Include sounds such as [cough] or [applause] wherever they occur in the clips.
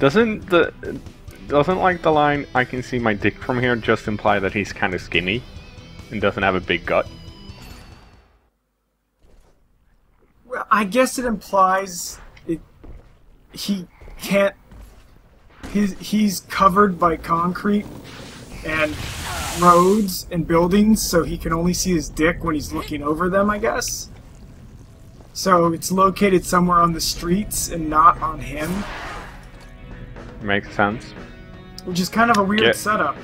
Doesn't the doesn't like the line "I can see my dick from here" just imply that he's kind of skinny and doesn't have a big gut? Well, I guess it implies it. He can't. He's he's covered by concrete and roads and buildings, so he can only see his dick when he's looking over them. I guess. So it's located somewhere on the streets and not on him, Makes sense. which is kind of a weird Yeah. setup.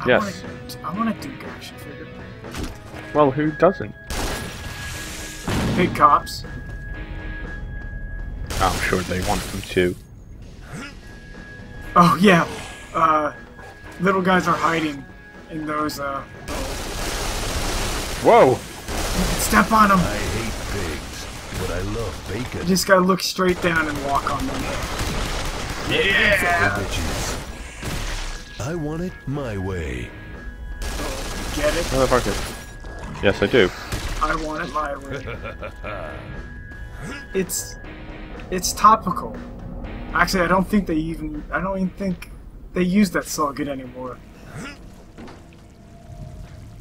I Yes. Wanna, I want to do action figure. Well, who doesn't? Big cops. I'm sure they want them too. Oh yeah, uh, little guys are hiding in those. Uh, Whoa! step on them. I but I love You bacon. just gotta look straight down and walk on them. Yeah. I want it my way. Get it? Motherfucker. Yes, I do. I want it my way. It's, it's topical. Actually, I don't think they even. I don't even think they use that slogan anymore.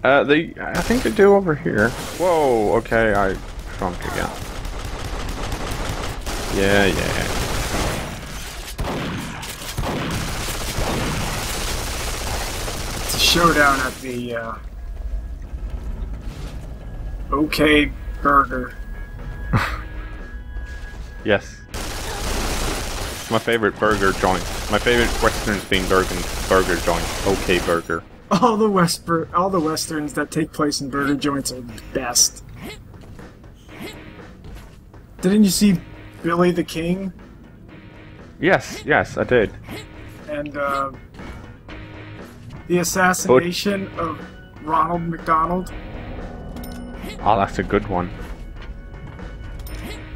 Uh, they. I think they do over here. Whoa. Okay, I shrunk again. Yeah, yeah. It's a showdown at the. Uh, OK Burger. [laughs] Yes. My favorite burger joint. My favorite Western themed burger burger joint. Okay, burger. All the west all the westerns that take place in burger joints are the best. Didn't you see Billy the King Yes, yes, I did. and uh, the assassination of Ronald McDonald Oh, that's a good one.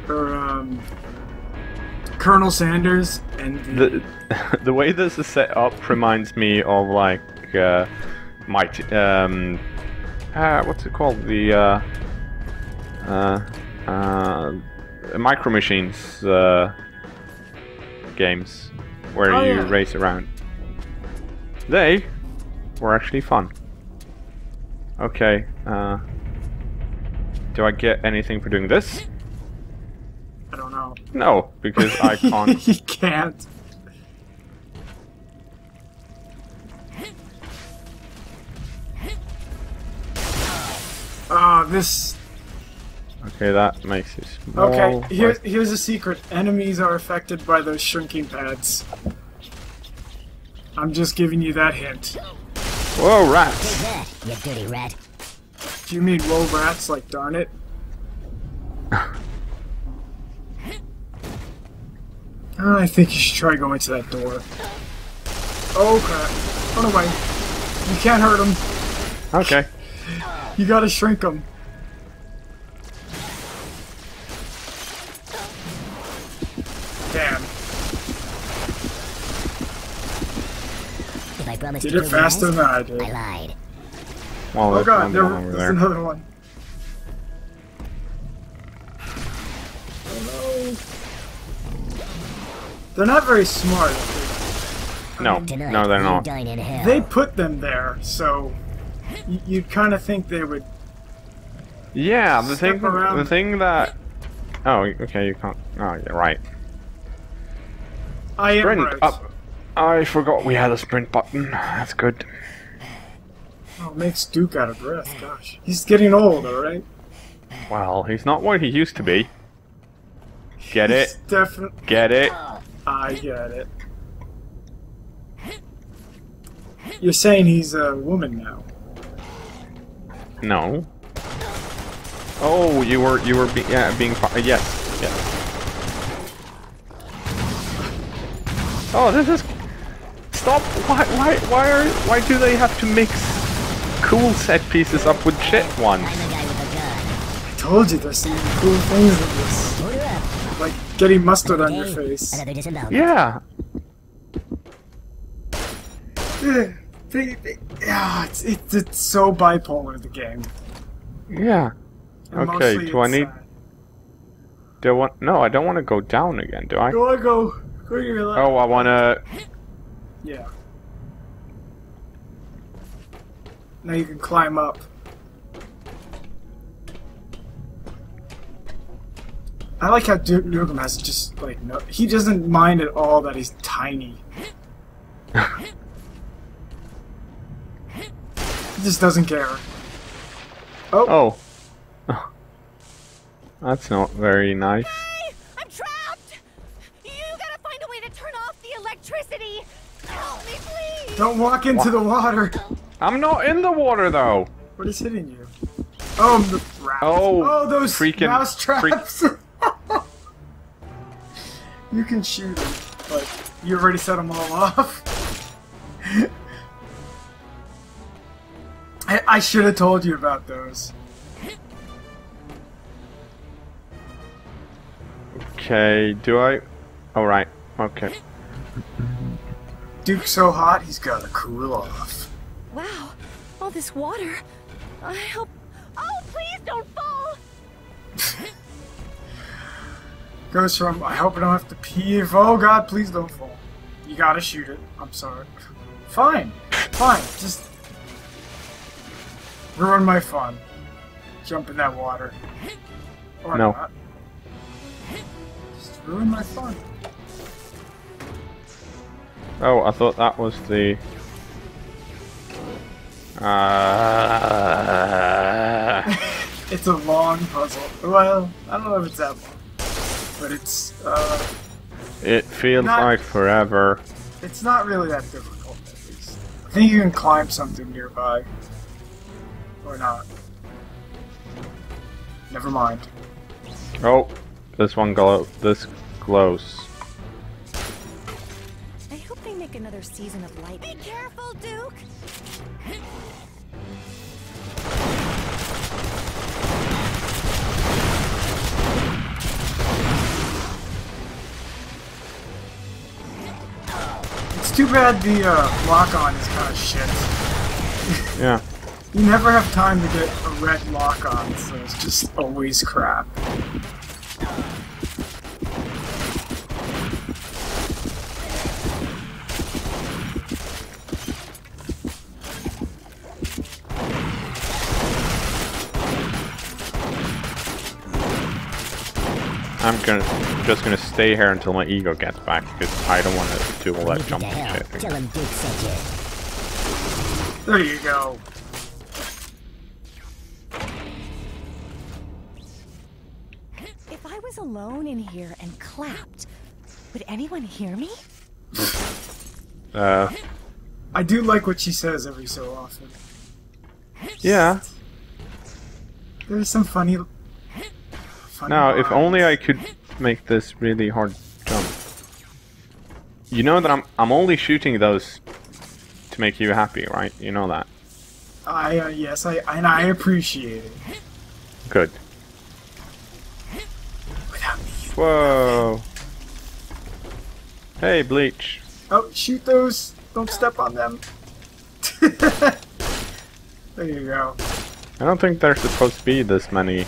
or um, Colonel Sanders and the, The [laughs] the way this is set up reminds me of like uh, Might um uh, what's it called the uh uh uh Micro Machines uh games where Oh, you yeah. race around. They were actually fun. Okay, uh do I get anything for doing this? I don't know. No, because I [laughs] can't. he can't. Ah, this. Okay, that makes it small. Okay, here, here's a secret. Enemies are affected by those shrinking pads. I'm just giving you that hint. Whoa, rats! that, you dirty rat. Do you mean whoa rats like darn it? [laughs] I think you should try going to that door. Oh crap. Run away. You can't hurt him. Okay. You gotta shrink him. Damn. If I promised Did to it faster than I did. I lied. Well, Oh there's god, another there, one over there's there. another one. Oh no. They're not very smart. No, Tonight, no, they're not. dine in hell. They put them there, so you'd kind of think they would. Yeah, the thing, around. the thing that. Oh, okay, you can't. Oh, yeah, right. I am Sprint right. up. I forgot we had a sprint button. That's good. Oh, it makes Duke out of breath. Gosh, he's getting old. All right. Well, he's not what he used to be. Get He's it? Definitely. Get it? I get it. You're saying he's a woman now. No. Oh, you were you were be, yeah being fi- yes yes. Oh, this is stop. Why why why are why do they have to mix cool set pieces up with shit ones? I'm the guy with the gun. I told you there's some cool things in this, like getting mustard on your face. Yeah. Ugh, they- they- yeah, it's, it's it's so bipolar the game. Yeah. And Okay, do I need- uh, Do I want? No, I don't want to go down again. Do I? Do wanna go? Go to your oh, left. Oh, I want to. Yeah. Now you can climb up. I like how Duke Nukem has just like no. He doesn't mind at all that he's tiny. he just doesn't care. Oh, Oh. [laughs] That's not very nice. Don't walk into the water. I'm not in the water though. What is hitting you? Oh, the rats. Oh, oh, those freaking- mouse traps. [laughs] you can shoot them, but you already set them all off. [laughs] I, I should have told you about those. Okay, do I? All right. Okay. Duke's so hot, he's gotta cool off. Wow, all this water. I hope. Oh, please don't fall! [laughs] Goes from, I hope I don't have to pee if, oh god, please don't fall. You gotta shoot it. I'm sorry. Fine. Fine. Just ruin my fun. Jump in that water. Or No. not. Just ruin my fun. Oh, I thought that was the. Uh, [laughs] It's a long puzzle. Well, I don't know if it's that long. But it's, uh, it feels Not- like forever. it's not really that difficult, at least. I think you can climb something nearby. Or not. Never mind. Oh, this one glow. This glows. Another season of light. Be careful, Duke! It's too bad the uh, lock-on is kind of shit. Yeah. [laughs] You never have time to get a red lock-on, so it's just always crap. I'm gonna just gonna stay here until my ego gets back because I don't want to do all that Leave jumping hell. shit. Tell him Duke sent you. There you go. If I was alone in here and clapped, would anyone hear me? [laughs] Uh, I do like what she says every so often. yeah. There's some funny. Now, if only I could make this really hard jump. You know that I'm I'm only shooting those to make you happy, right? You know that. I uh, yes, I and I appreciate it. Good. Without me, you- Whoa. Hey, Bleach. Oh, shoot those! Don't step on them. [laughs] there you go. I don't think there's supposed to be this many.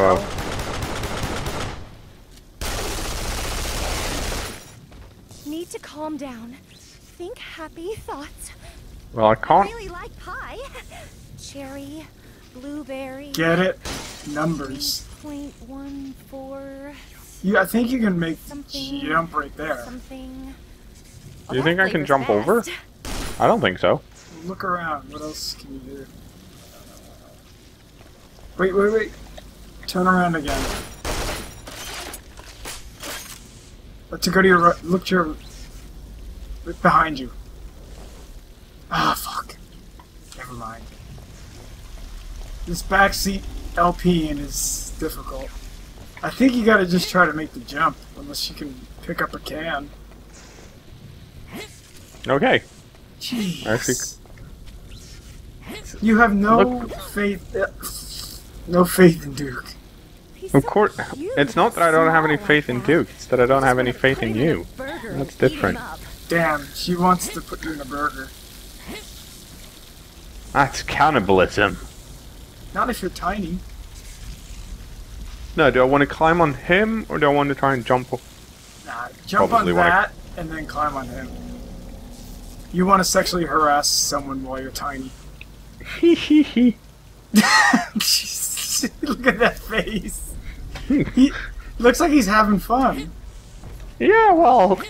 Whoa. Need to calm down. Think happy thoughts. Well, I can't. Really like pie. Cherry, blueberry. Get it? Numbers. Point one four You, I think you can make Something- jump right there. something. Do you think I can jump over? I don't think so. Look around. What else can you do? Wait, wait, wait. Turn around again. Let's go to your right. Look to your. Look behind you. Ah, fuck. Never mind. This backseat LP and is difficult. I think you gotta just try to make the jump, unless you can pick up a can. Okay. Jeez. Actually- You have no Look- faith. uh, No faith in Duke. He's Of course. It's not that I don't have any faith in. Duke. It's that I don't have any faith in you. That's and eat him different. Damn, she wants to put you in a burger. That's cannibalism. Not if you're tiny. No, do I want to climb on him or do I want to try and jump off? Nah, jump Probably on why. that and then climb on him. You want to sexually harass someone while you're tiny. Hee hee hee. [laughs] Look at that face. He looks like he's having fun. Yeah, well,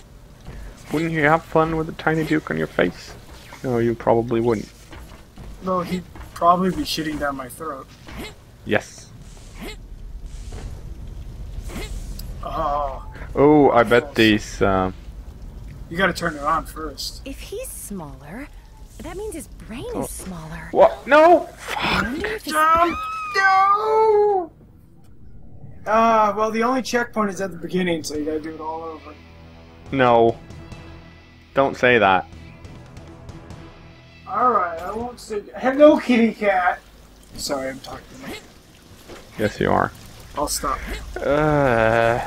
wouldn't you have fun with a tiny duke on your face? No, you probably wouldn't. No, he'd probably be shitting down my throat. Yes. Oh, Oh, I bet these. Uh, you gotta turn it on first. If he's smaller, that means his brain Oh. is smaller. what? No. I wonder Jump! No! Ah, well, the only checkpoint is at the beginning, so you gotta do it all over. No. Don't say that. Alright, I won't say. Hello, kitty cat! Sorry, I'm talking to me. Yes, you are. I'll stop. Uh,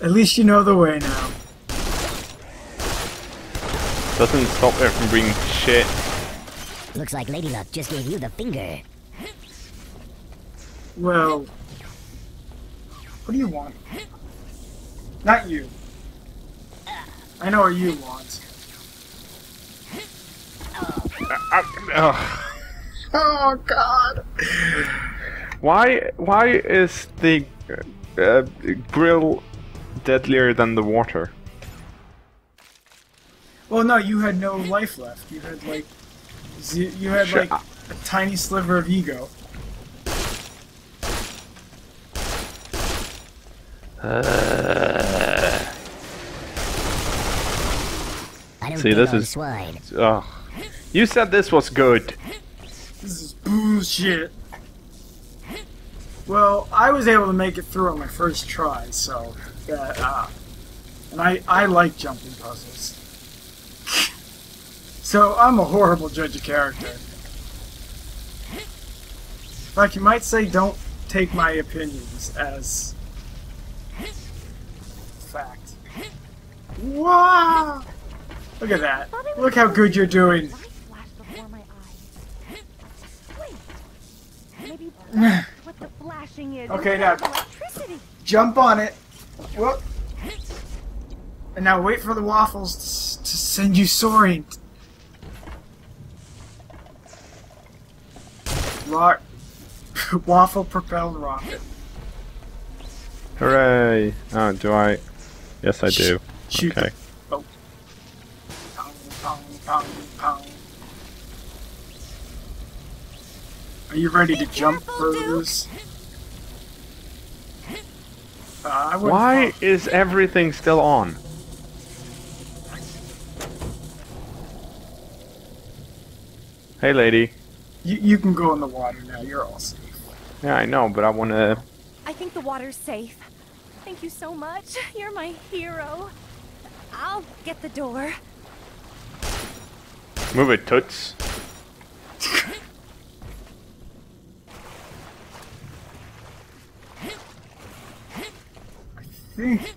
At least you know the way now. doesn't stop it from being shit. Looks like Lady Luck just gave you the finger. Well, what do you want? Not you. I know what you want. Ugh. Oh God! Why? Why is the uh, grill deadlier than the water? Well, no, you had no life left. You had like, ze- you had Sure. like a tiny sliver of ego. I don't See, this is- swine. Ugh. You said this was good. This is bullshit. Well, I was able to make it through on my first try, so that uh, and I I like jumping puzzles. So I'm a horrible judge of character. Fact, you might say don't take my opinions as fact. Wow! Look at that. Look how good you're doing. light flashed before my eyes. Wait. Maybe that's what the flashing is. Okay, now- jump on it. Whoop. And now wait for the waffles to, to send you soaring. Rock. [laughs] Waffle propelled rocket. Hooray! Oh, do I? Yes, I do. Shoot. Okay. Oh. Pong, pong, pong, pong. Are you ready to jump careful, for this? Uh, Why fall. is everything still on? Hey, lady. You, you can go in the water now. You're all safe. Yeah, I know, but I want to. I think the water's safe. Thank you so much. [laughs] You're my hero. I'll get the door. Move it, toots. I think.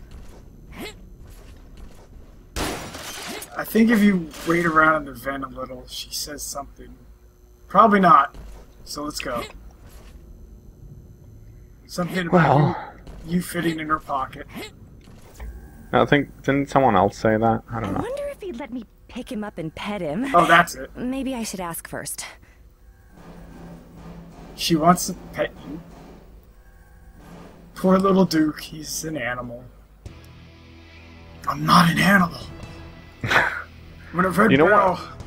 I think if you wait around in the vent a little, she says something. Probably not. So let's go. Something about Well, you, you fitting in her pocket. I think didn't someone else say that? I I don't know. I wonder if he'd let me pick him up and pet him. Oh, that's it. Maybe I should ask first. She wants to pet you. Poor little Duke, he's an animal. I'm not an animal. [laughs] I'm a red You know barrel. what?